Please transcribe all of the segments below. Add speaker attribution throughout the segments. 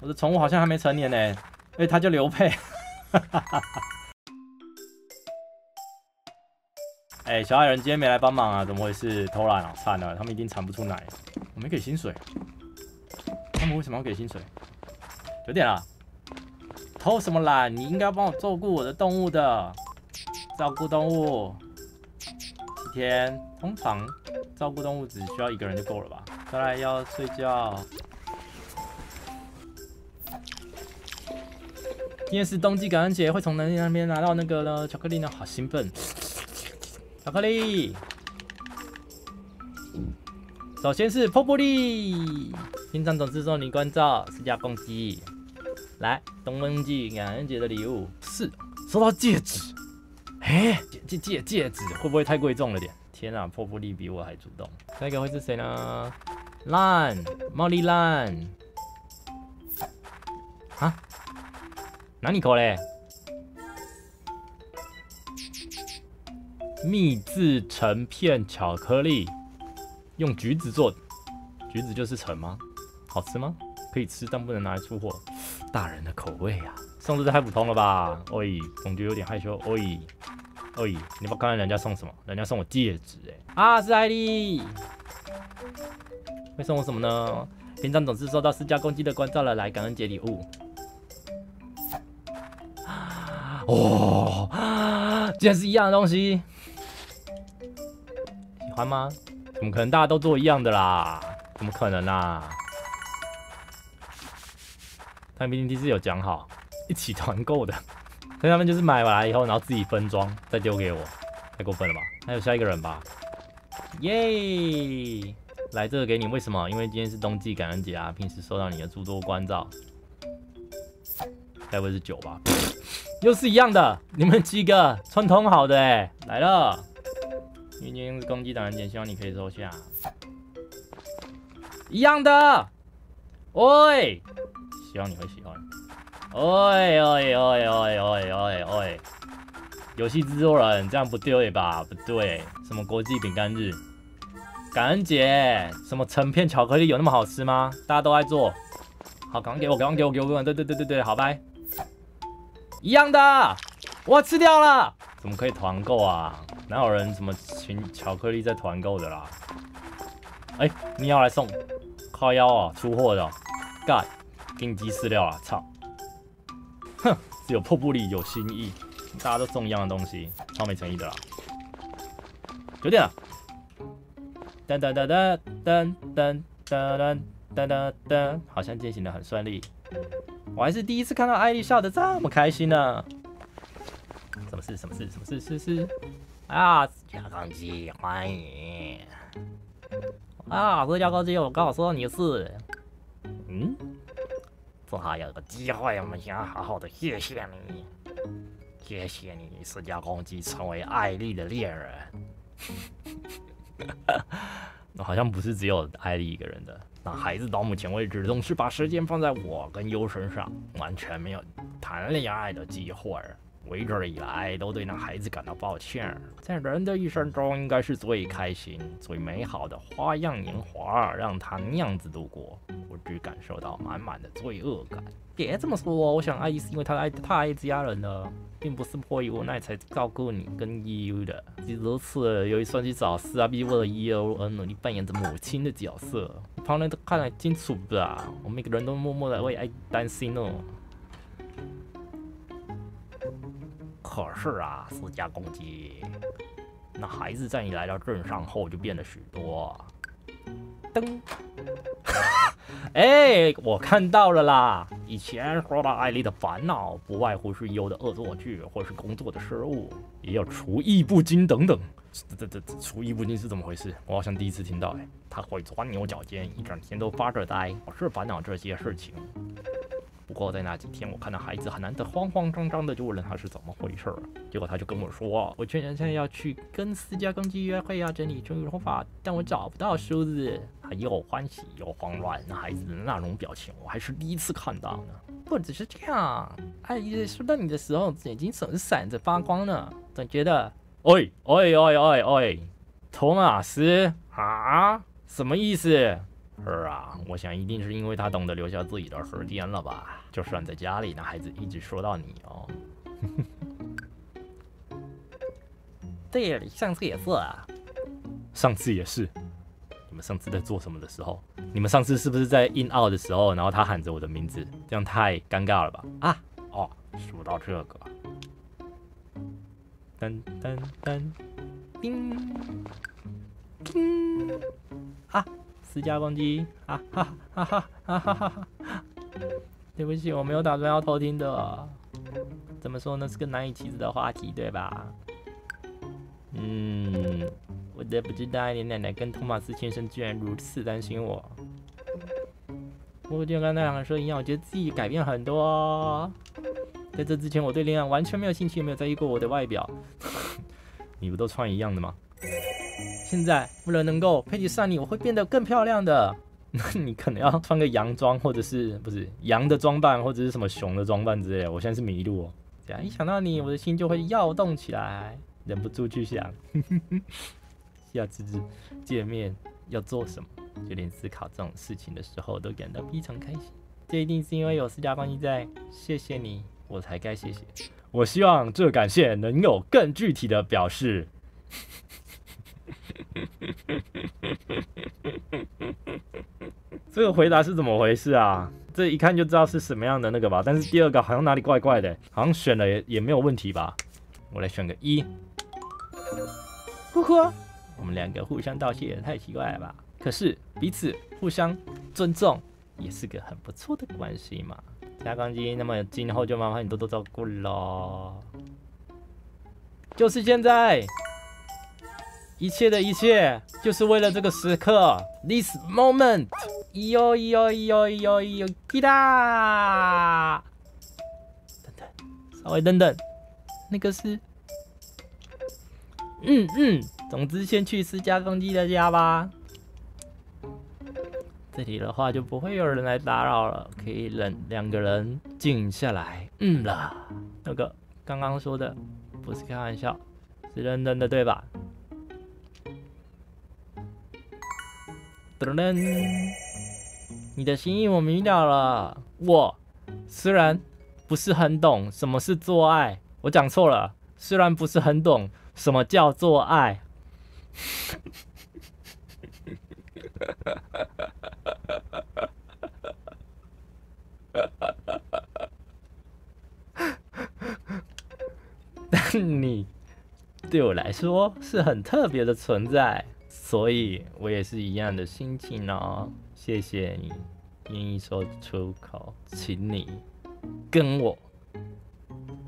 Speaker 1: 我的宠物好像还没成年呢，哎，它就流配。哎，小矮人今天没来帮忙啊？怎么回事？偷懒啊？惨了，他们一定产不出奶。我没给薪水，他们为什么要给薪水？九点了，偷什么懒？你应该帮我照顾我的动物的，照顾动物。一天通常照顾动物只需要一个人就够了吧？再来要睡觉。今天是冬季感恩节，会从哪那边拿到那个呢？巧克力呢？好兴奋！巧克力。首先是破玻璃，平常总是受你关照，是家攻击。来，冬季感恩节的礼物是收到戒指。哎，戒戒戒戒指会不会太贵重了点？天啊，破玻璃比我还主动。下一个会是谁呢？烂，茉莉烂。啊？哪里口嘞？秘制橙片巧克力，用橘子做，橘子就是橙吗？好吃吗？可以吃，但不能拿来出货。大人的口味呀，送的太普通了吧？喂，总觉得有点害羞。喂，喂，你不看看人家送什么？人家送我戒指哎！啊，是艾丽，会送我什么呢？平常总是受到私家公鸡的关照了，来感恩节礼物。哦，竟然是一样的东西，喜欢吗？怎么可能大家都做一样的啦？怎么可能啊？他们 PPT 是有讲好一起团购的，所以他们就是买完以后，然后自己分装再丢给我，太过分了吧？还有下一个人吧？耶！来这个给你，为什么？因为今天是冬季感恩节啊，平时受到你的诸多关照，该不会是酒吧？又是一样的，你们几个串通好的哎，来了。今天是攻击党人节，希望你可以收下。一样的，喂，希望你会喜欢。喂喂喂喂喂喂喂，游戏制作人这样不对吧？不对，什么国际饼干日、感恩节，什么成片巧克力有那么好吃吗？大家都爱做。好，赶快给我，赶快给我，给我，对对对对对，好拜。一样的，我吃掉了。怎么可以团购啊？哪有人什么请巧克力在团购的啦？哎，你要来送，靠腰啊，出货的，干，给你鸡饲料啊，操！哼，只有破布里有心意，大家都送一样的东西，超没诚意的啦。九点了，噔噔噔噔噔噔噔噔噔噔，好像进行的很顺利。我还是第一次看到艾丽笑得这么开心呢。什么事？什么事？什么事？是是啊，加钢机，欢迎啊！这加钢机，我刚好说到你的事。嗯，正好有个机会，我们想要好好的谢谢你，谢谢你，私家公鸡成为艾丽的恋人。好像不是只有艾丽一个人的。那孩子到目前为止总是把时间放在我跟优身上，完全没有谈恋爱的机会。一直以来都对那孩子感到抱歉。在人的一生中，应该是最开心、最美好的花样年华，让他那样子度过，我只感受到满满的罪恶感。别这么说，我想爱丽是因为他爱太爱家人了，并不是迫于无奈才照顾你跟 U 的。如此，由于算计找事啊，逼迫了 U 而努力扮演着母亲的角色，旁人都看得清楚吧？我们每个人都默默的为爱担心哦。可是啊，私家公鸡，那孩子在你来到镇上后就变了许多。噔，哎，我看到了啦！以前说到艾丽的烦恼，不外乎是优的恶作剧，或是工作的失误，也有厨艺不精等等。这这这厨艺不精是怎么回事？我好像第一次听到。哎，他会钻牛角尖，一整天都发着呆，我是烦恼这些事情。不过在那几天，我看到孩子很难得慌慌张张的，就问了他是怎么回事儿。结果他就跟我说：“我劝人现在要去跟私家公鸡约会啊，整理整理头发，但我找不到梳子。”他又欢喜又慌乱，那孩子的那种表情，我还是第一次看到呢。不只是这样，阿姨说到你的时候，眼睛总是闪着发光呢，总觉得……喂喂喂喂喂，托马斯啊？什么意思？是啊，我想一定是因为他懂得留下自己的时间了吧？就算在家里，那孩子一直说到你哦。对，上次也是啊。上次也是。你们上次在做什么的时候？你们上次是不是在 in out 的时候，然后他喊着我的名字？这样太尴尬了吧？啊，哦，说到这个，噔噔噔，叮，叮，啊，私家蹦迪啊哈哈哈哈哈哈哈对不起我没有打算要偷听的。怎么说呢？是个难以启齿的话题对吧？嗯我都不知道你奶奶跟托马斯先生居然如此担心我。我就跟那两个说一样我觉得自己改变很多在这之前我对恋爱完全没有兴趣也没有在意过我的外表。你不都穿一样的吗？现在为了能够配得上你，我会变得更漂亮的。那你可能要穿个洋装，或者是不是羊的装扮，或者是什么熊的装扮之类的。我现在是麋鹿哦。这样一想到你，我的心就会跃动起来，忍不住去想。下次见面要做什么，就连思考这种事情的时候都感到非常开心。这一定是因为有私家关系在，谢谢你，我才该谢谢。我希望这感谢能有更具体的表示。这个回答是怎么回事啊？这一看就知道是什么样的那个吧？但是第二个好像哪里怪怪的，好像选了也也没有问题吧？我来选个一。呼呼。我们两个互相道谢，太奇怪了吧？可是彼此互相尊重，也是个很不错的关系嘛。加钢筋，那么今后就麻烦你多多照顾喽。就是现在，一切的一切，就是为了这个时刻，this moment。咿哟咿哟咿哟咿哟咿哟，滴答。等等，稍微等等，那个是，嗯嗯。总之，先去私家公鸡的家吧。这里的话就不会有人来打扰了，可以冷两个人静下来。嗯了，那个刚刚说的不是开玩笑，是认真的，对吧？噔噔，你的心意我明了了。我虽然不是很懂什么是做爱，我讲错了，虽然不是很懂什么叫做爱。但你对我来说是很特别的存在，所以我也是一样的心情哦。谢谢你愿意说出口，请你跟我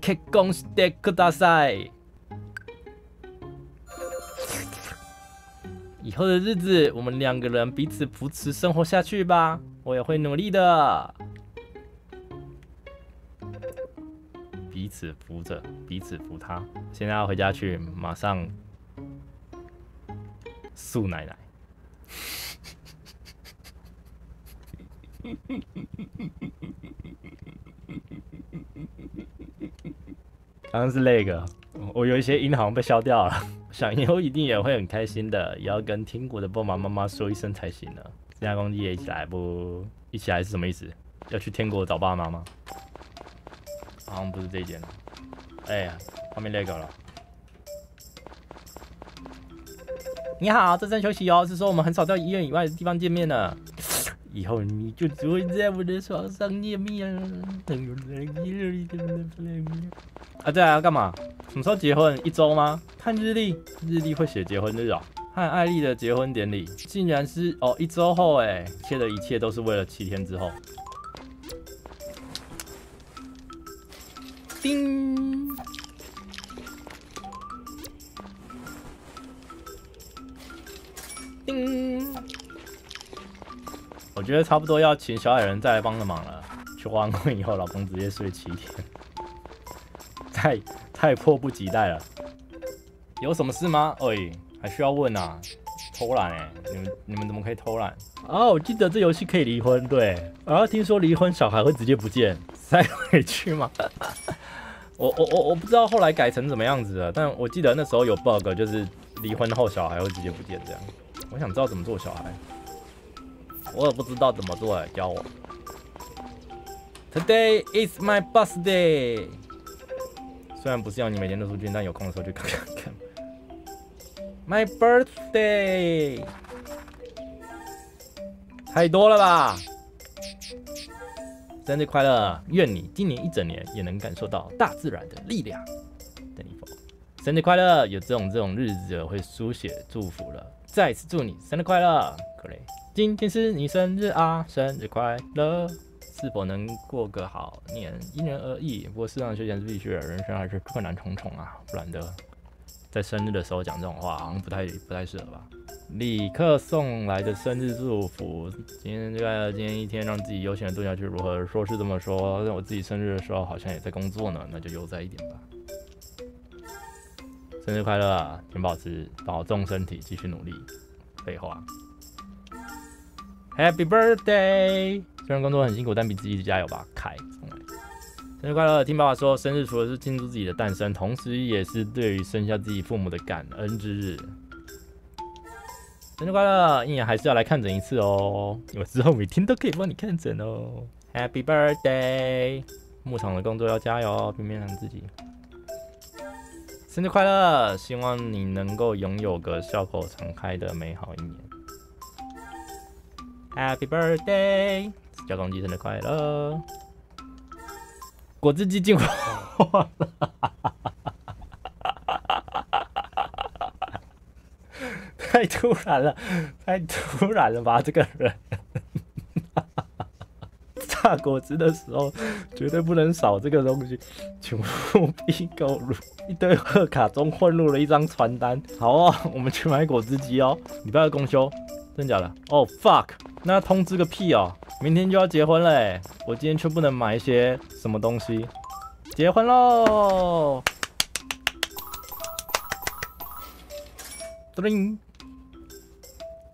Speaker 1: 结婚してください。以后的日子，我们两个人彼此扶持生活下去吧。我也会努力的，彼此扶着，彼此扶他。现在要回家去，马上 素奶奶。刚刚是那个，我有一些音好像被消掉了。想以后一定也会很开心的，也要跟听谷的爸爸妈妈说一声才行呢。现在公鸡也一起来不？一起来是什么意思？要去天国找爸爸妈妈？好像不是这一间。哎呀，后面那个了。你好，这阵休息哦，是说我们很少在医院以外的地方见面呢。以后你就只会在我的床上见面了。啊，对啊，要干嘛？什么时候结婚？一周吗？看日历，日历会写结婚日啊。和艾丽的结婚典礼，竟然是哦一周后哎，一切的一切都是为了七天之后。叮，我觉得差不多要请小矮人再来帮个忙了。去完婚以后，老公直接睡七天，太太迫不及待了。有什么事吗？哎，还需要问啊？偷懒哎，你们你们怎么可以偷懒？哦，我记得这游戏可以离婚，对。然后听说离婚小孩会直接不见，塞回去吗？我我我我不知道后来改成怎么样子了，但我记得那时候有 bug，就是离婚后小孩会直接不见这样。我想知道怎么做小孩。我也不知道怎么做，教我。Today is my birthday。虽然不是要你每天都出去，但有空的时候就看看看。My birthday。太多了吧！生日快乐！愿你今年一整年也能感受到大自然的力量。生日快乐！有这种这种日子会书写祝福了。再次祝你生日快乐，可雷！今天是你生日啊，生日快乐！是否能过个好年，因人而异。不过适当的休闲是必须的，人生还是困难重重啊，不然的，在生日的时候讲这种话，好像不太不太适合吧。李克送来的生日祝福，今天这个今天一天让自己悠闲的度下去，如何说是这么说？我自己生日的时候好像也在工作呢，那就悠哉一点吧。生日快乐，请保持保重身体，继续努力。废话。Happy birthday！虽然工作很辛苦，但比自己加油吧，凯。生日快乐！听爸爸说，生日除了是庆祝自己的诞生，同时也是对于生下自己父母的感恩之日。生日快乐！一年还是要来看诊一次哦，我之后每天都可以帮你看诊哦。Happy birthday！牧场的工作要加油，拼命让自己。生日快乐！希望你能够拥有个笑口常开的美好一年。Happy birthday！交公鸡生日快乐！果汁机进化了。太突然了，太突然了吧！这个人，榨果汁的时候绝对不能少这个东西，全部必购入。一堆贺卡中混入了一张传单。好哦，我们去买果汁机哦。礼拜二公休，真假的？哦，fuck！那通知个屁哦！明天就要结婚嘞，我今天却不能买一些什么东西。结婚喽！叮。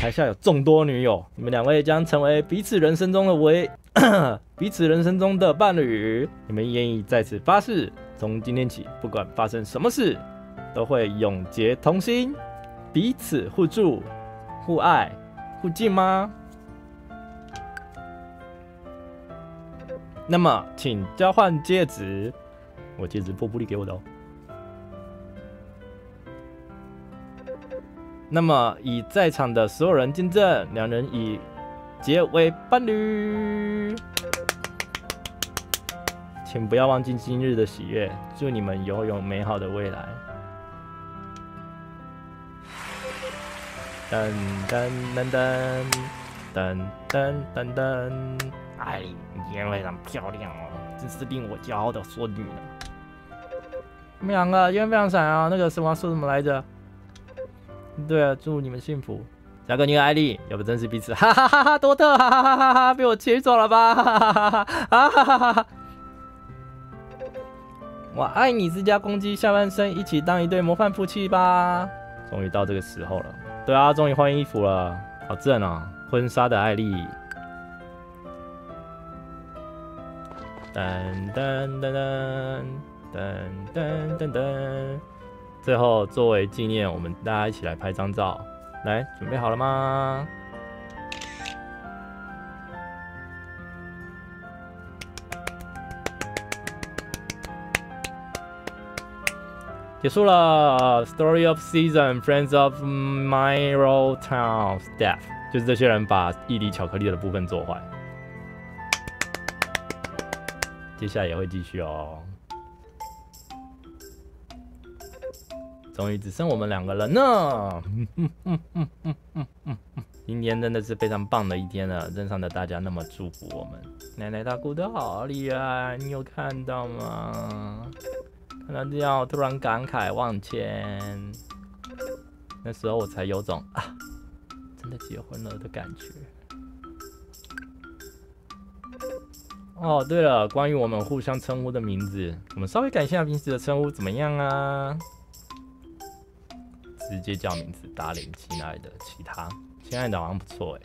Speaker 1: 台下有众多女友，你们两位将成为彼此人生中的唯 彼此人生中的伴侣。你们愿意在此发誓，从今天起，不管发生什么事，都会永结同心，彼此互助、互爱、互敬吗？那么，请交换戒指，我戒指波布利给我的哦。那么，以在场的所有人见证，两人已结为伴侣。请不要忘记今日的喜悦，祝你们拥有美好的未来。噔噔噔噔噔噔噔噔，哎，你今天非常漂亮哦，真是令我骄傲的孙女呢。你们两个今天非常闪啊，那个什么说什么来着？对啊，祝你们幸福，加个你的艾丽，要不真是彼此，哈哈哈哈！多特，哈哈哈哈哈！被我取走了吧，哈哈哈哈哈！哈哈哈！我爱你，这家公鸡，下半身一起当一对模范夫妻吧。终于到这个时候了，对啊，终于换衣服了，好正啊！婚纱的艾丽，噔噔噔噔噔噔噔噔。最后，作为纪念，我们大家一起来拍张照。来，准备好了吗？结束了。Story of season, friends of Myro Town staff，就是这些人把一粒巧克力的部分做坏。接下来也会继续哦。终于只剩我们两个人了。今天真的是非常棒的一天了，镇上的大家那么祝福我们。奶奶大姑的好厉害，你有看到吗？看到这样，我突然感慨万千。那时候我才有种啊，真的结婚了的感觉。哦，对了，关于我们互相称呼的名字，我们稍微改一下彼此的称呼怎么样啊？直接叫名字，达林，亲爱的，其他，亲爱的好像不错哎。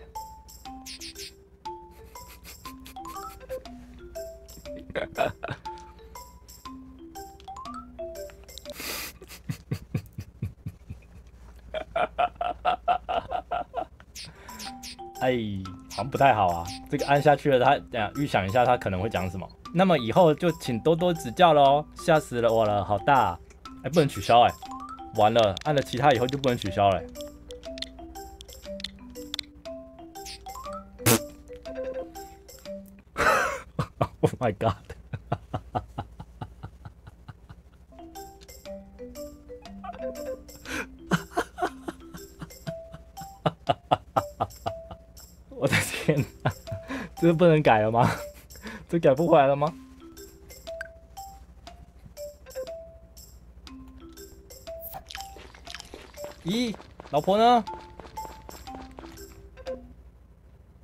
Speaker 1: 哎，好像不太好啊！这个按下去了，他等预想一下，他可能会讲什么。那么以后就请多多指教喽！吓死了我了，好大！哎，不能取消哎，完了，按了其他以后就不能取消了。Oh my god！我的天哪，这不能改了吗？这改不回来了吗？咦，老婆呢？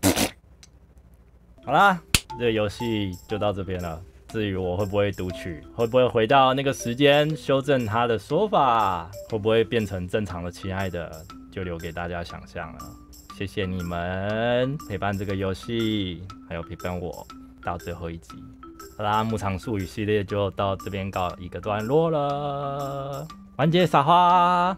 Speaker 1: 好啦，这个游戏就到这边了。至于我会不会读取，会不会回到那个时间修正他的说法，会不会变成正常的亲爱的，就留给大家想象了。谢谢你们陪伴这个游戏，还有陪伴我到最后一集。好啦，牧场术语系列就到这边告一个段落了。完结撒花。